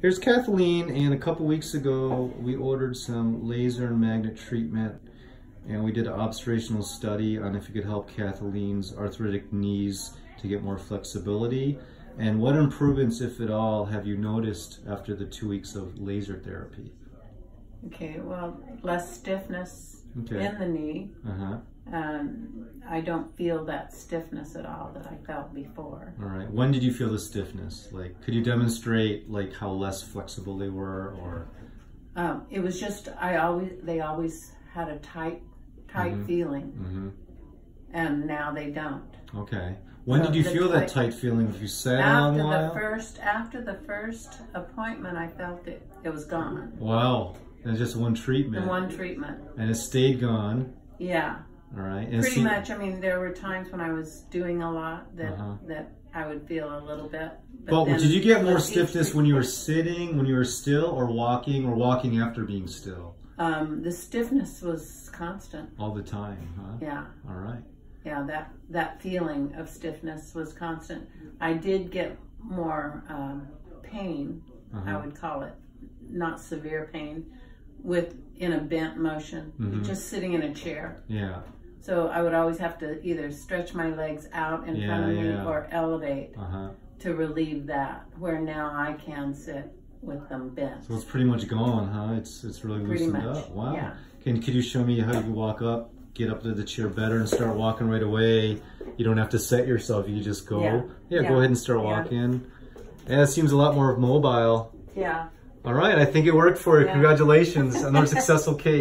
Here's Kathleen, and a couple weeks ago, we ordered some laser and magnet treatment, and we did an observational study on if it could help Kathleen's arthritic knees to get more flexibility. And what improvements, if at all, have you noticed after the two weeks of laser therapy? Okay, well, less stiffness Okay. in the knee. Uh-huh. Um, I don't feel that stiffness at all that I felt before. All right. When did you feel the stiffness? Like, could you demonstrate like how less flexible they were, or? Um, it was just I always they always had a tight tight Mhm. feeling, Mm-hmm. and now they don't. Okay. When So did you feel that tight- tight feeling? If you sat a long After while? the first after the first appointment, I felt it it was gone. Wow. And just one The treatment. one treatment, And it stayed gone. yeah. All right. And Pretty much. I mean, there were times when I was doing a lot that Uh-huh. that I would feel a little bit. But then did you get more stiffness when you were sitting, when you were still, or walking, or walking after being still? Um, the stiffness was constant. All the time, huh? Yeah, All right. yeah. That that feeling of stiffness was constant. I did get more um, pain. I Uh-huh. would call it not severe pain, with in a bent motion, Mhm. just sitting in a chair. Yeah. So I would always have to either stretch my legs out in front of Yeah, me yeah. or elevate Uh huh. to relieve that. Where now I can sit with them bent. So it's pretty much gone, huh? It's it's really Pretty loosened much, up. Wow. yeah. Can could you show me how you walk up, get up to the chair better, and start walking right away? You don't have to set yourself. You just go. Yeah. Yeah. Yeah. Go ahead and start Yeah. walking. Yeah, it seems a lot more mobile. Yeah. All right. I think it worked for you. Yeah. Congratulations. Another successful case.